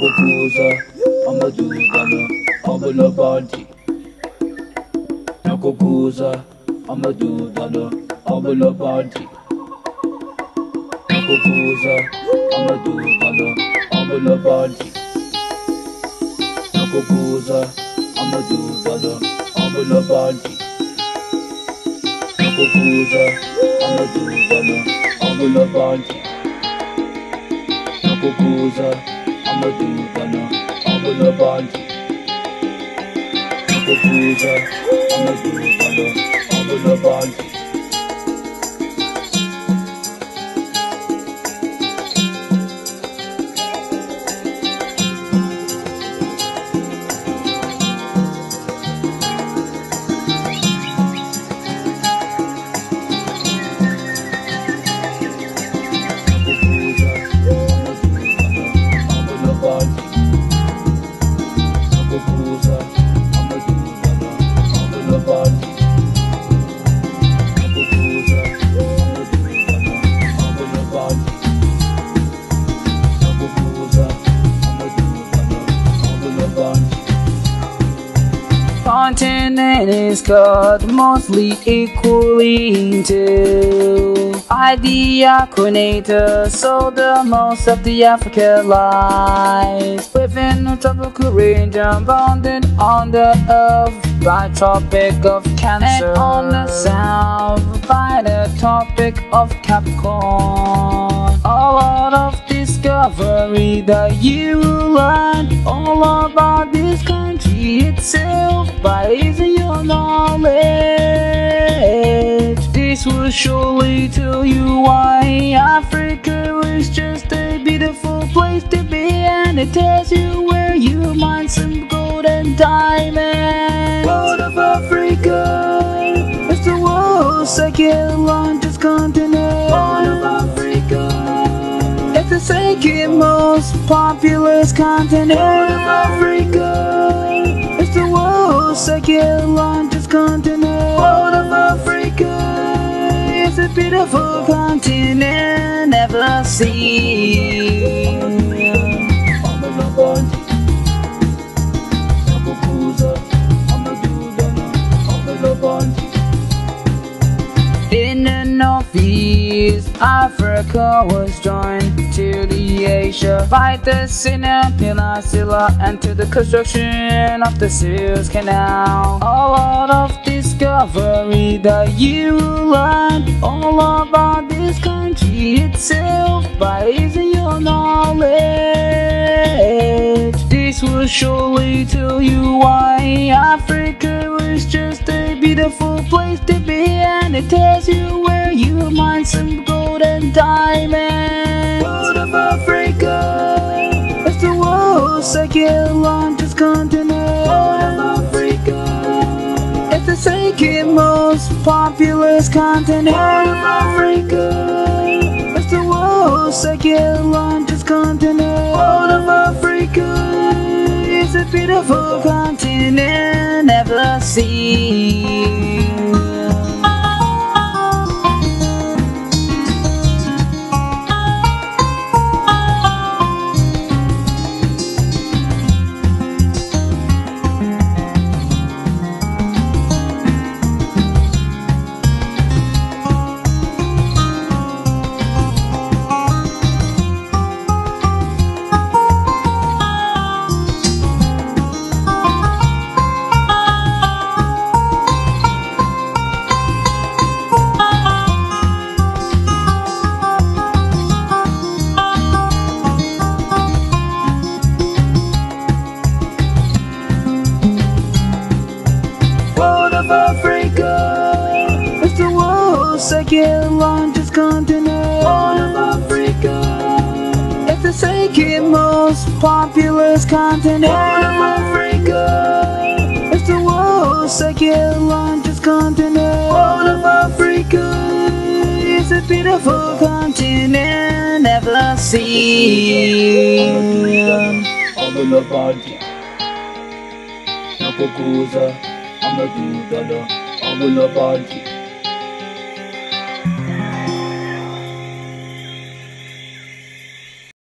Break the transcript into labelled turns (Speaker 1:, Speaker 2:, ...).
Speaker 1: a. I'm a dogana, I'm a labanti. No proposer. I'm a dogana, I'm a labanti. No proposer. I'm a dogana, I'm a labanti. No proposer. I'm a do I'm a labanti. No proposer. I'm a dogana, I'm a labanti. No. Amadukana, Amalabandi. Amadukana, Amadukana, Amalabandi.
Speaker 2: Continent is cut mostly equally into. Coordinator, so the most of the Africa lies. Within the tropical region, bounded on the earth by tropic of Cancer, and on the south by the tropic of Capricorn. A lot of discovery that you will learn all about by using your knowledge. This will surely tell you why Africa is just a beautiful place to be, and it tells you where you mine some gold and diamonds. World of Africa is the world's second largest continent. World of Africa. It's the second most populous continent of Africa. Second largest continent. Of Africa. It's a beautiful continent never seen. Africa was joined to the Asia by the Sinai Peninsula and to the construction of the Suez Canal. A lot of discovery that you learned all about this country itself by using your knowledge. This will surely tell you why Africa is just a beautiful place to be, and it tells you you mine some gold and diamonds. World of Africa is the world's second largest continent. Of Africa it's the second most populous continent. Of Africa it's the world's second largest continent. World of Africa it's a beautiful continent never seen. World's second largest continent. World of Africa It's the second most populous continent. World of Africa It's the world's second largest continent. World of Africa It's a beautiful continent never seen.
Speaker 1: abalabanti nakukuza amadudana abalabanti